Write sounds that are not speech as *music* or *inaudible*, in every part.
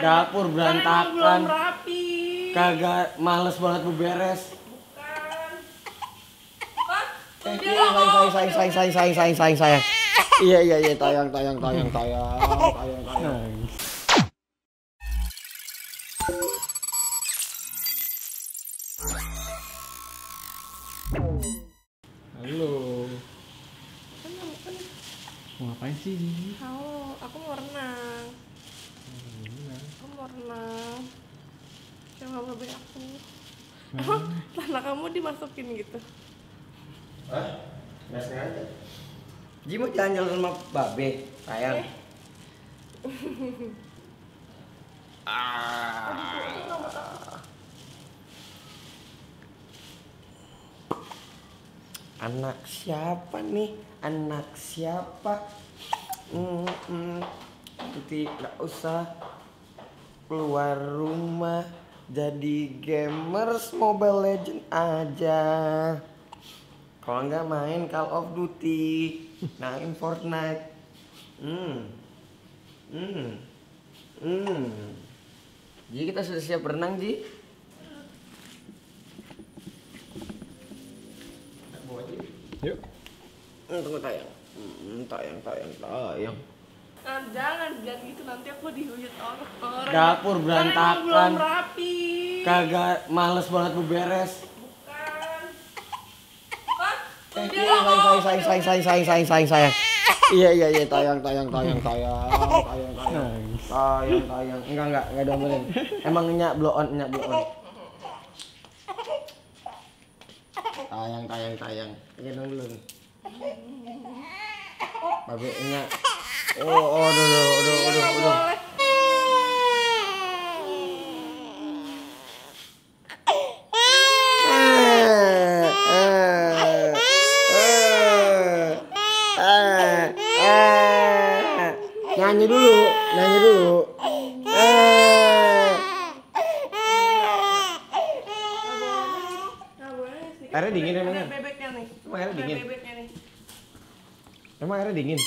Dapur Kan berantakan. belum rapi. Kagak males banget beberes. Hah? Eh, iya, sayang, sayang, sayang, sayang, sayang, sayang, sayang. Iya, iya, iya, tayang, tayang, tayang, tayang, tayang, tayang. Emang celana kamu dimasukin gitu? Hah? Nggak sengaja. Ji mau jalan-jalan sama babe, sayang. Anak siapa nih? Anak siapa? Hmm, hmm. Tuti nggak usah keluar rumah jadi gamers Mobile Legend aja. Kalau nggak main Call of Duty, main Fortnite. Hmm, hmm, hmm. Ji kita sudah siap berenang Ji? Yuk. Hmm, tunggu tayang. Hmm, tayang, tayang, tayang. Nah, jangan, jangan gitu nanti aku dihujat orang. orang. Dapur Kan berantakan. emang belum rapi. Kagak males banget beberes. Bukan. Hah? Eh, iya, nggak mau. sayang, sayang, sayang, sayang, sayang, sayang, sayang. Iya, iya, iya, tayang, tayang, tayang, tayang, tayang, tayang, tayang, tayang. Enggak, enggak, enggak diomelin. Emang nyak blow on, nyak blow on. Tayang, tayang, tayang. Iya dong belum. Babe nyak. Oh, oh, aduh, aduh, aduh, aduh, Nggak aduh. boleh. Nyanyi dulu, nyanyi dulu. Airnya dingin emangnya? bebeknya nih. Emang airnya dingin? bebeknya nih. Emang airnya. Dingin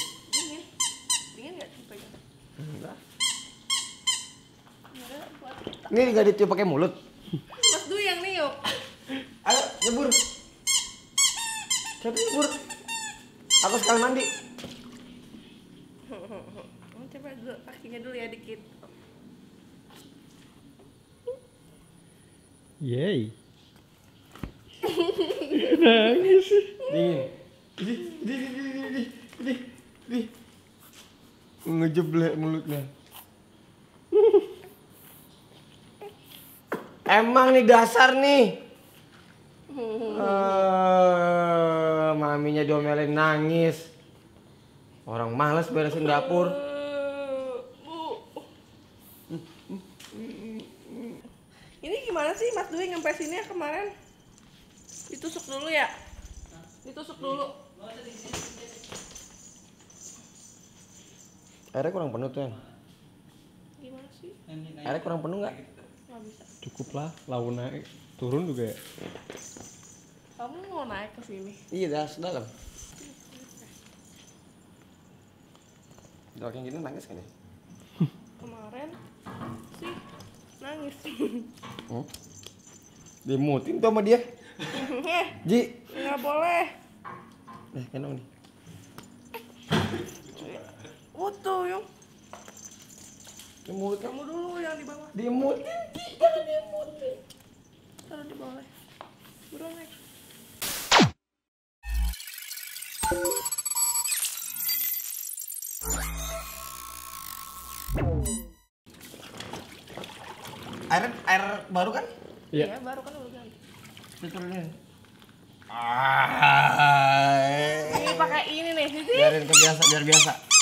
nggak coba ya? Enggak. Enggak, buat kita. Ini nggak ditiup pakai mulut. Mas Du yang nih yuk. Ayo nyebur. Siapa nyebur? Aku sekali mandi. Coba dulu kakinya dulu ya dikit. Yeay. Dingin. Di, di, di, di, di, di, di, di. Ngejeblek mulutnya. Emang nih dasar nih. Eh, maminya diomelin nangis. Orang males beresin dapur. Ini gimana sih Mas Dwi ngempesinnya kemarin? Ditusuk dulu ya? Ditusuk dulu. Airnya kurang penuh tuh ya. Gimana sih? Airnya kurang penuh nggak? Nggak bisa. Cukup lah, lau naik. Turun juga ya. Kamu mau naik ke sini? Iya, dah dalam. Udah kayak gini nangis kan ya? Kemarin sih nangis. Hmm? Dimutin tuh sama dia. eh, Ji. nggak boleh. Eh, kenapa nih? Utuh, yung. Dimutin. Kamu dulu yang di bawah. Dimutin. Ji. Jangan dimutin. Taruh di bawah. Buruan naik. Air air baru kan? Iya. baru kan udah ganti. Diturunin. Ah. Ini pakai ini nih, Sisi. Biarin kebiasa, biar biasa.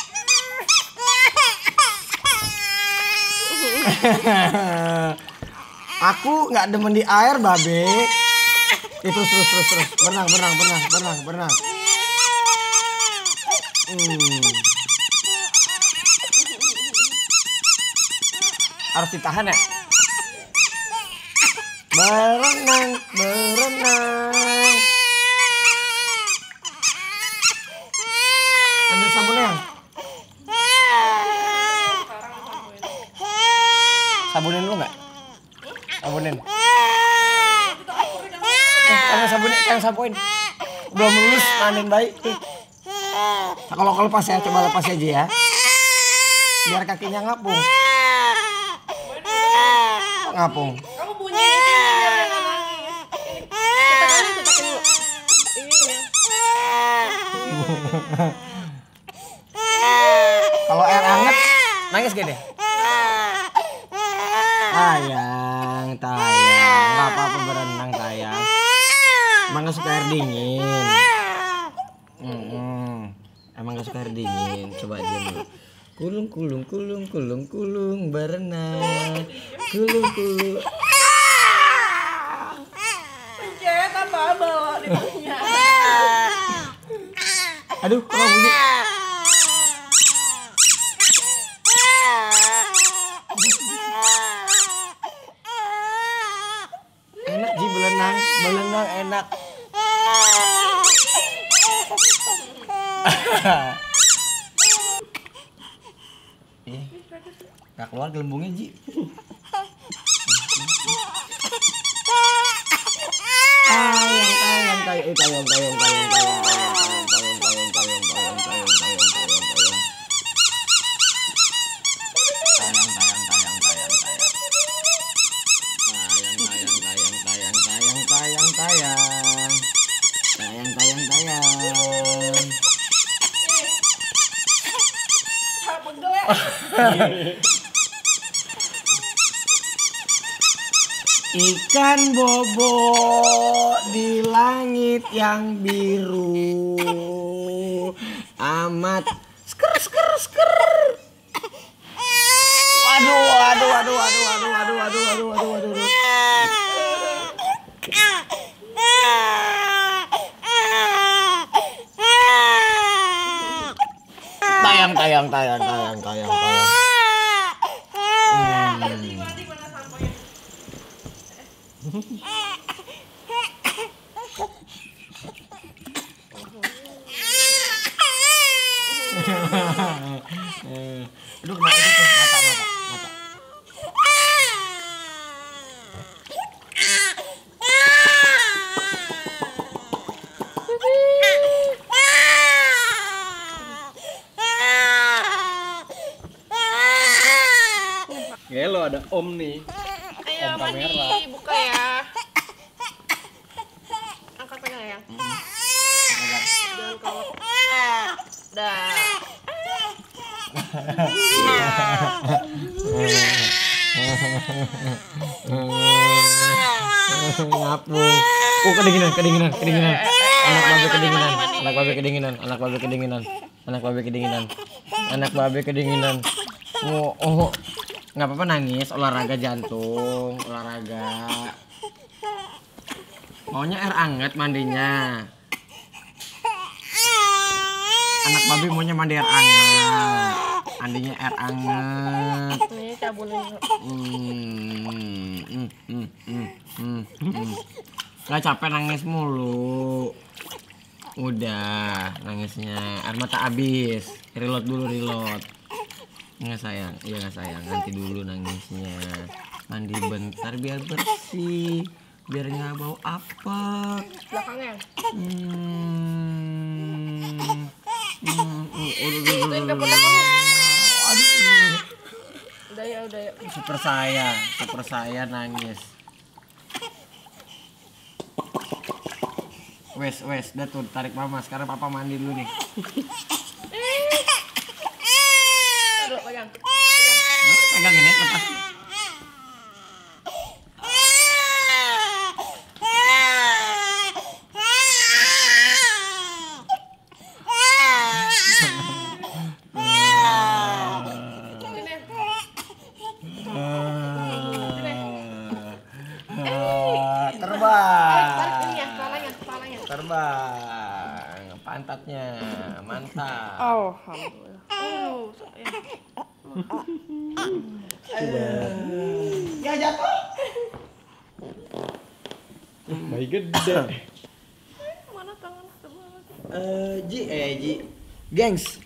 *laughs* Aku nggak demen di air, babe. Itu terus terus terus terus. Berenang, berenang, berenang, berenang, berenang. Hmm. Harus ditahan ya? Berenang, berenang. sampoin belum lulus panen baik nah, kalau kalau lepas ya coba lepas aja ya. Biar kakinya ngapung. Ngapung. Kamu kalau air hangat nangis gede iya. ah ya Emang gak suka air dingin? Mm-mm. Emang gak suka air dingin? Coba aja dulu. Kulung, kulung, kulung, kulung, kulung, berenang. Kulung, kulung. Pencet apa bawa di punya. Aduh, kalau bunyi. Enak Ji berenang, berenang enak. Ih, gak keluar gelembungnya Ji. Tayang, tayang, tayang, tayang, tayang, tayang, tayang, tayang, tayang, tayang, tayang, tayang, tayang. Tayang, tayang, tayang, tayang, tayang. Tayang, tayang, tayang, tayang, tayang, tayang, tayang. Tayang, tayang, tayang. Cara pegel ya. Ikan bobo di langit yang biru amat sker sker sker. Waduh, waduh, waduh, waduh, waduh, waduh, waduh, waduh, waduh, waduh. Tayang, tayang, tayang, tayang, tayang, tayang. Hmm. Di mana samponya? Eh, Aduh, kena itu tuh, mata, mata, mata. Gelo ada om nih. Ayo Om kamera. buka ya. Angkat pegang ya. Jangan kalau. Ngapung. Oh, kedinginan, kedinginan, kedinginan. Anak babe kedinginan, anak babe kedinginan, anak babe kedinginan, anak babe kedinginan, anak babe kedinginan. Oh, oh. nggak apa-apa nangis, olahraga jantung, olahraga. Maunya air hangat mandinya. Anak babi maunya mandi air hangat. Mandinya air hangat. Ini cabulin. Hmm, hmm, hmm, hmm, hmm, hmm. Gak capek nangis mulu. Udah nangisnya. Air mata habis. Reload dulu reload. Nggak sayang, iya nggak sayang. Nanti dulu nangisnya. Mandi bentar biar bersih. Biar nggak bau apa. Belakangnya. Hmm. Hmm. Ituin ke pundak kamu. Aduh. Udah udah. Super saya, super saya nangis. Wes, wes, udah tuh tarik mama. Sekarang papa mandi dulu nih. Aduh, pegang. Nah, pegang ini, lepas. terbangnya. Terbang. Pantatnya mantap. Alhamdulillah. Oh, ya. Gak jatuh. Bayi gede. Mana tangan terbang? Eh, Ji, eh Ji. Gengs.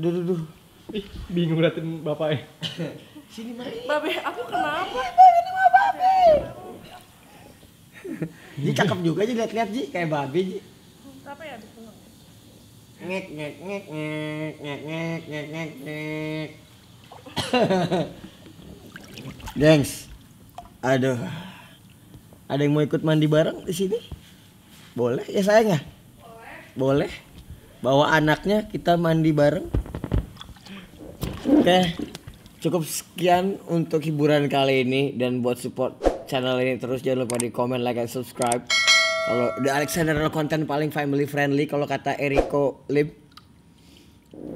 Aduh, aduh, aduh. Ih, bingung liatin bapaknya. Sini mari. Babe, aku kenapa? Ji cakep juga Ji lihat-lihat Ji kayak babi Ji. Ngek ngek ngek ngek ngek ngek ngek ngek ngek. *coughs* Gengs. Aduh. Ada yang mau ikut mandi bareng di sini? Boleh ya sayang ya? Boleh. Bawa anaknya kita mandi bareng. Oke. Cukup sekian untuk hiburan kali ini dan buat support channel ini terus jangan lupa di komen, like, dan subscribe. Kalau The Alexander adalah konten paling family friendly kalau kata Eriko Lim.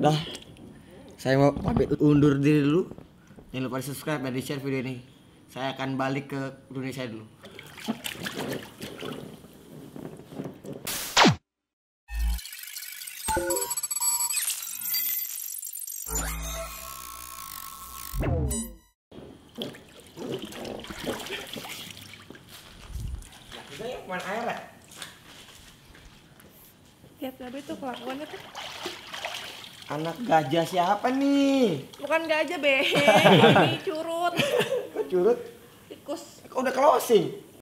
Dah. Saya mau pamit undur diri dulu. Jangan lupa di subscribe dan di share video ini. Saya akan balik ke dunia saya dulu. Yuk main air ya? Lihat Babe tuh kelakuannya tuh. Anak gajah siapa nih? Bukan gajah, Be. *laughs* Ini curut. Kok curut? Tikus. Kok udah closing?